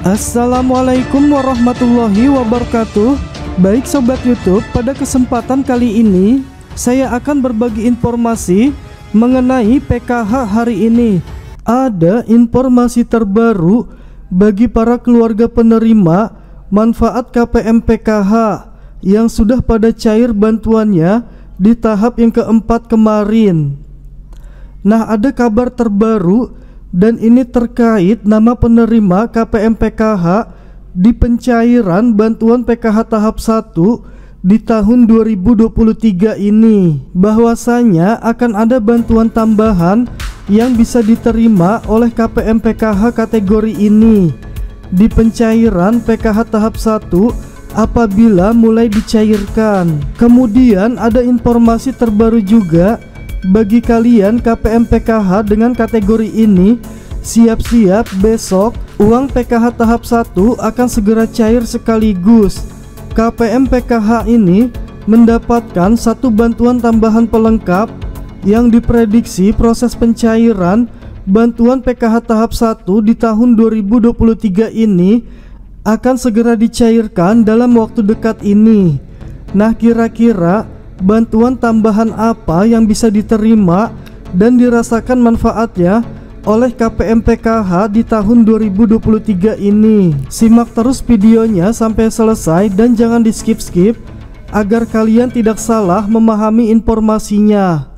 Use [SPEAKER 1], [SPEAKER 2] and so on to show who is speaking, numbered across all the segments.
[SPEAKER 1] Assalamualaikum warahmatullahi wabarakatuh. Baik Sobat Youtube, pada kesempatan kali ini Saya akan berbagi informasi mengenai PKH hari ini. Ada informasi terbaru bagi para keluarga penerima manfaat KPM PKH Yang sudah pada cair bantuannya di tahap yang keempat kemarin. Nah ada kabar terbaru dan ini terkait nama penerima KPM PKH di pencairan bantuan PKH tahap 1 di tahun 2023 ini. Bahwasanya akan ada bantuan tambahan yang bisa diterima oleh KPM PKH kategori ini. Di pencairan PKH tahap 1 apabila mulai dicairkan. Kemudian ada informasi terbaru juga bagi kalian KPM PKH dengan kategori ini Siap-siap besok uang PKH tahap 1 akan segera cair sekaligus. KPM PKH ini mendapatkan satu bantuan tambahan pelengkap yang diprediksi proses pencairan bantuan PKH tahap 1 di tahun 2023 ini akan segera dicairkan dalam waktu dekat ini. Nah kira-kira bantuan tambahan apa yang bisa diterima dan dirasakan manfaatnya oleh KPM PKH di tahun 2023 ini. Simak terus videonya sampai selesai dan jangan di skip-skip agar kalian tidak salah memahami informasinya.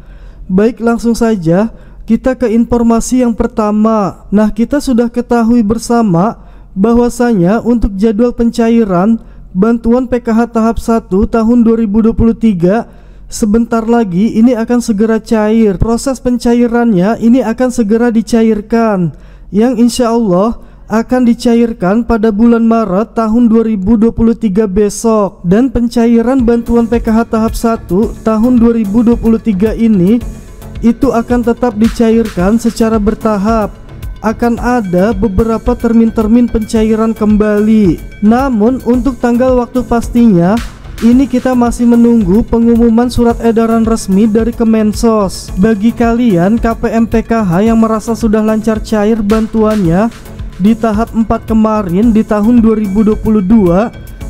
[SPEAKER 1] Baik langsung saja kita ke informasi yang pertama. Nah, kita sudah ketahui bersama bahwasanya untuk jadwal pencairan bantuan PKH tahap 1 tahun 2023 sebentar lagi ini akan segera cair. Proses pencairannya ini akan segera dicairkan yang insya Allah akan dicairkan pada bulan Maret tahun 2023 besok. Dan pencairan bantuan PKH tahap 1 tahun 2023 ini itu akan tetap dicairkan secara bertahap akan ada beberapa termin-termin pencairan kembali. Namun untuk tanggal waktu pastinya ini kita masih menunggu pengumuman surat edaran resmi dari Kemensos. Bagi kalian KPM PKH yang merasa sudah lancar cair bantuannya di tahap 4 kemarin di tahun 2022,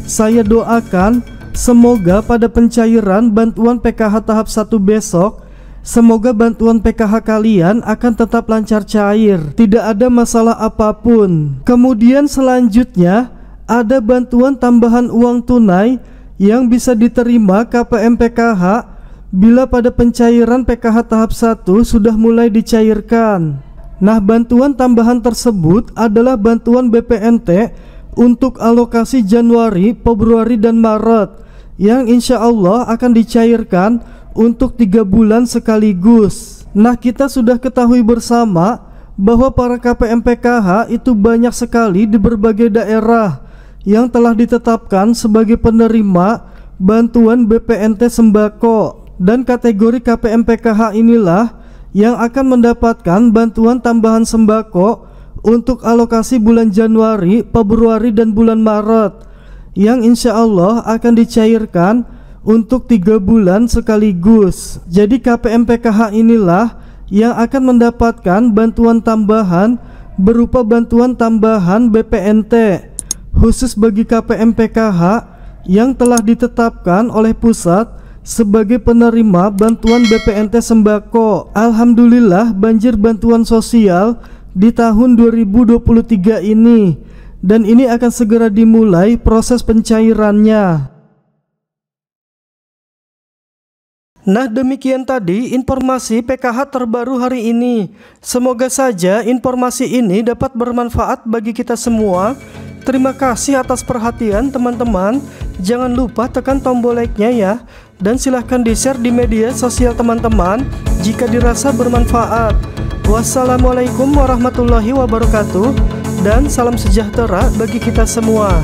[SPEAKER 1] saya doakan semoga pada pencairan bantuan PKH tahap 1 besok Semoga bantuan PKH kalian akan tetap lancar cair, tidak ada masalah apa pun. Kemudian selanjutnya ada bantuan tambahan uang tunai yang bisa diterima KPM PKH bila pada pencairan PKH tahap 1 sudah mulai dicairkan. Nah, bantuan tambahan tersebut adalah bantuan BPNT untuk alokasi Januari, Februari, dan Maret yang insya Allah akan dicairkan untuk tiga bulan sekaligus. Nah kita sudah ketahui bersama bahwa para KPM PKH itu banyak sekali di berbagai daerah yang telah ditetapkan sebagai penerima bantuan BPNT sembako dan kategori KPM PKH inilah yang akan mendapatkan bantuan tambahan sembako untuk alokasi bulan Januari, Februari dan bulan Maret yang insya Allah akan dicairkan untuk tiga bulan sekaligus. Jadi KPM PKH inilah yang akan mendapatkan bantuan tambahan berupa bantuan tambahan BPNT khusus bagi KPM PKH yang telah ditetapkan oleh pusat sebagai penerima bantuan BPNT sembako. Alhamdulillah banjir bantuan sosial di tahun 2023 ini dan ini akan segera dimulai proses pencairannya. Nah demikian tadi informasi PKH terbaru hari ini. Semoga saja informasi ini dapat bermanfaat bagi kita semua. Terima kasih atas perhatian teman-teman. Jangan lupa tekan tombol like-nya ya. Dan silahkan di-share di media sosial teman-teman Jika dirasa bermanfaat. Wassalamualaikum warahmatullahi wabarakatuh. Dan salam sejahtera bagi kita semua